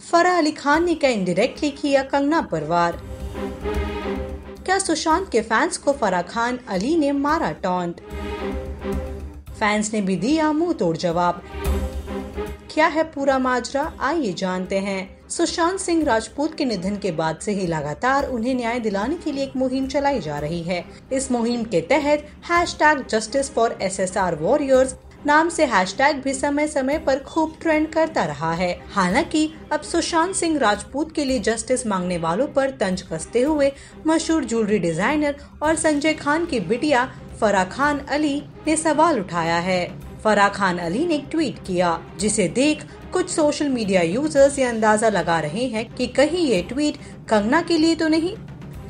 फरा अली खान ने क्या इनडायरेक्टली किया कंगना पर वार क्या सुशांत के फैंस को फरा खान अली ने मारा टॉन्ट? फैंस ने भी दिया मुँह तोड़ जवाब। क्या है पूरा माजरा? आइए जानते हैं। सुशांत सिंह राजपूत के निधन के बाद से ही लगातार उन्हें न्याय दिलाने के लिए एक मुहिम चलाई जा रही है। इस मुहिम के तहत hashtag justice for S S R warriors नाम से हैशटैग भी समय समय पर खूब ट्रेंड करता रहा है। हालाँकि, अब सुशांत सिंह राजपूत के लिए जस्टिस मांगने वालों पर तंज कसते हुए मशहूर ज्वेलरी डिज़ाइनर और संजय खान की बिटिया फरा खान अली ने सवाल उठाया है। फरा खान अली ने ट्वीट किया, जिसे देख कुछ सोशल मीडिया यूज़र्स ये अंदाज़ा लगा रहे हैं कि कहीं ये ट्वीट कंगना के लिए तो नहीं।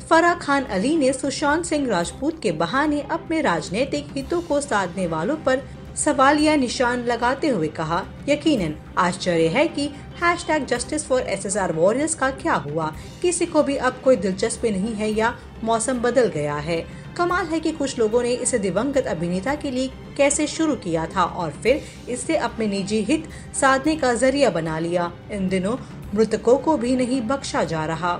फरा खान अली ने सुशांत सिंह राजपूत के बहाने अपने राजनीतिक हितों को साधने वालों पर सवालिया निशान लगाते हुए कहा, यकीनन, आश्चर्य है कि hashtag justice for S S R warriors का क्या हुआ? किसी को भी अब कोई दिलचस्पी नहीं है या मौसम बदल गया है? कमाल है कि कुछ लोगों ने इसे दिवंगत अभिनेता के लिए कैसे शुरू किया था और फिर इससे अपने निजी हित साधने का ज़रिया बना लिया। इन दिनों मृतकों को भी नहीं बख्शा जा रहा।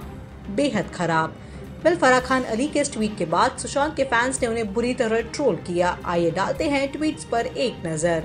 बेहद खराब। वेल फराह खान अली के इस ट्वीट के बाद सुशांत के फैंस ने उन्हें बुरी तरह ट्रोल किया। आइए डालते हैं ट्वीट्स पर एक नज़र।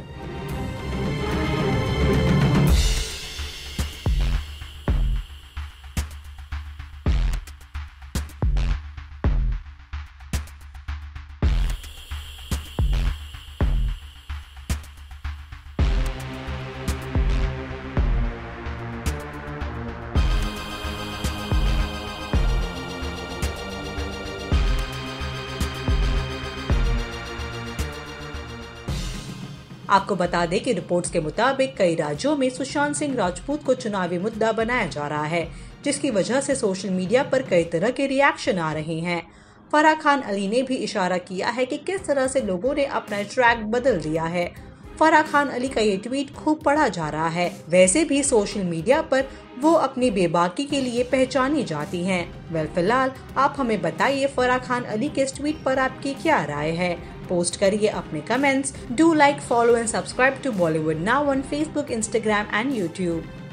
आपको बता दें कि रिपोर्ट्स के मुताबिक कई राज्यों में सुशांत सिंह राजपूत को चुनावी मुद्दा बनाया जा रहा है, जिसकी वजह से सोशल मीडिया पर कई तरह के रिएक्शन आ रहे हैं। फराह खान अली ने भी इशारा किया है कि किस तरह से लोगों ने अपना ट्रैक बदल दिया है। फराह खान अली का ये ट्वीट खूब पढ़ा जा रहा है। वैसे भी सोशल मीडिया पर वो अपनी बेबाकी के लिए पहचानी जाती हैं। वेल फ़िलहाल, आप हमें बताइए फराह खान अली के इस ट्वीट पर आपकी क्या राय है? पोस्ट करिए अपने comments do like follow and subscribe to Bollywood now on Facebook Instagram and YouTube